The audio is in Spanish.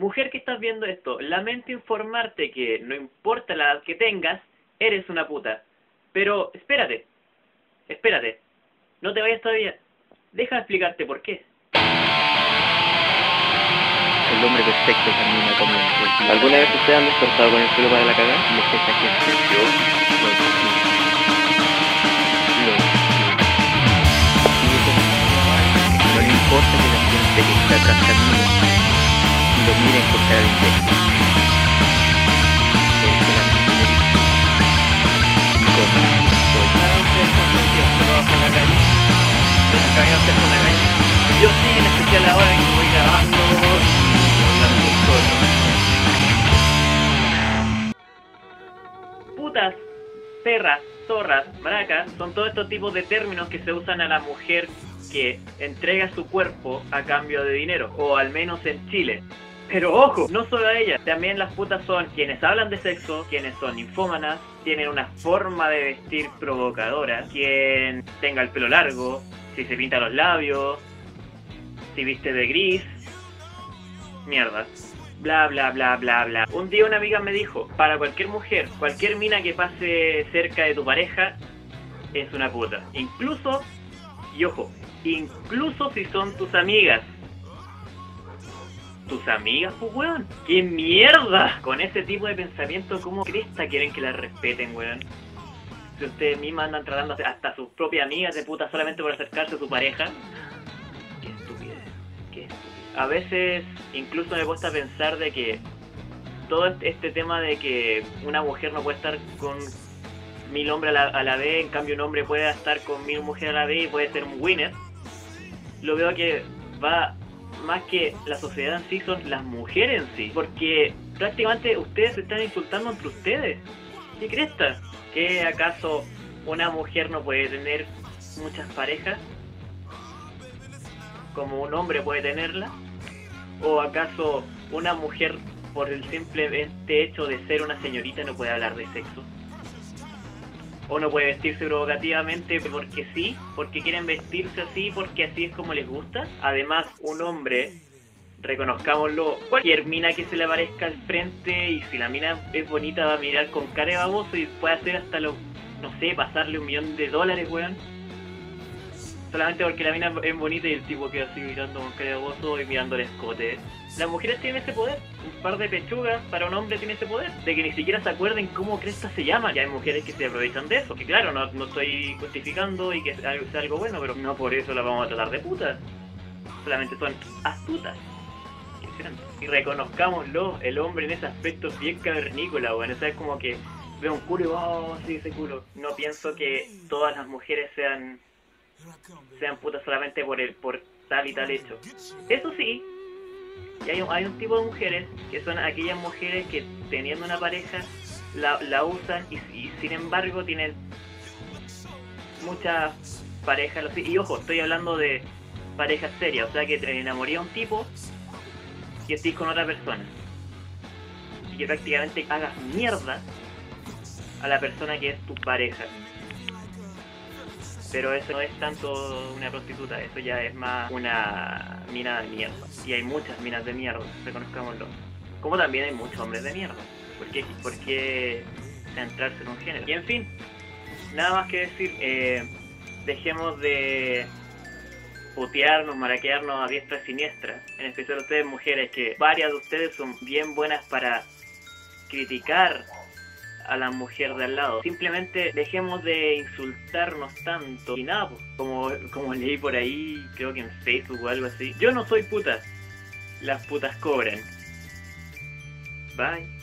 Mujer que estás viendo esto, lamento informarte que no importa la edad que tengas, eres una puta. Pero espérate, espérate, no te vayas todavía. Deja de explicarte por qué. El hombre perfecto camina como el. ¿Alguna vez ustedes han despertado con el pelo para la cagada? Y es esa gente. Yo eso no le importa que la gente que está atrás lo miren dice, ¿cómo soy? Yo sí, en especial ahora que voy grabando. Putas, perras, zorras, maracas, son todos estos tipos de términos que se usan a la mujer que entrega su cuerpo a cambio de dinero, o al menos en Chile. Pero ojo, no solo a ellas, también las putas son quienes hablan de sexo, quienes son infómanas, tienen una forma de vestir provocadora, quien tenga el pelo largo, si se pinta los labios, si viste de gris, mierda. Bla bla bla bla bla. Un día una amiga me dijo, para cualquier mujer, cualquier mina que pase cerca de tu pareja es una puta. Incluso, y ojo, incluso si son tus amigas. ¿Tus amigas, pues weón? ¡Qué mierda! Con ese tipo de pensamiento, ¿cómo cresta quieren que las respeten, weón? Si ustedes mismas andan tratando hasta a sus propias amigas de puta solamente por acercarse a su pareja. Qué estupidez, qué estupidez. A veces incluso me cuesta pensar de que todo este- este tema de que una mujer no puede estar con mil hombres a la, a la vez, en cambio un hombre puede estar con mil mujeres a la vez y puede ser un winner, lo veo que va más que la sociedad en sí, son las mujeres en sí, porque prácticamente ustedes se están insultando entre ustedes. ¿Qué cresta? ¿Que acaso una mujer no puede tener muchas parejas? ¿Como un hombre puede tenerla? ¿O acaso una mujer por el simple este hecho de ser una señorita no puede hablar de sexo? ¿O no puede vestirse provocativamente porque sí? ¿Porque quieren vestirse así? ¿Porque así es como les gusta? Además, un hombre, reconozcámoslo, cualquier mina que se le aparezca al frente y si la mina es bonita va a mirar con cara de baboso y puede hacer hasta lo, no sé, pasarle un millón de dólares, weón. Solamente porque la mina es bonita y el tipo queda así mirando con cara de baboso y mirando el escote. Las mujeres tienen ese poder, un par de pechugas para un hombre tiene ese poder, de que ni siquiera se acuerden cómo cresta se llama. Y hay mujeres que se aprovechan de eso. Que claro, no, no estoy justificando y que sea algo, bueno, pero no por eso la vamos a tratar de putas. Solamente son astutas. Y reconozcámoslo, el hombre en ese aspecto es bien cavernícola, bueno, o sea, es como que veo un culo y oh, sí, ese culo. No pienso que todas las mujeres sean sean putas solamente por el por tal y tal hecho. Eso sí, hay un, hay un tipo de mujeres que son aquellas mujeres que teniendo una pareja la, la usan y, sin embargo tienen muchas parejas. Y ojo, estoy hablando de parejas serias, o sea que te enamoré a un tipo y estés con otra persona. Y que prácticamente hagas mierda a la persona que es tu pareja. Pero eso no es tanto una prostituta, eso ya es más una mina de mierda. Y hay muchas minas de mierda, reconozcámoslo. Como también hay muchos hombres de mierda. ¿Por qué, centrarse en un género? Y en fin, nada más que decir, eh, dejemos de putearnos, maraquearnos a diestra y siniestra. En especial ustedes mujeres, que varias de ustedes son bien buenas para criticar a la mujer de al lado. Simplemente dejemos de insultarnos tanto. Y nada, pues, como, como leí por ahí, creo que en Facebook o algo así. Yo no soy puta. Las putas cobran. Bye.